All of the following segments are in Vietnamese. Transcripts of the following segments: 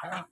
は。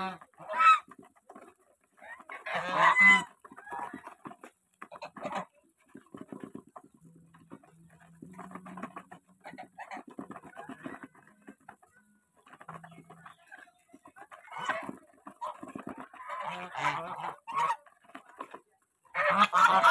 Ha ha ha.